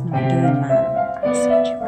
that's not doing my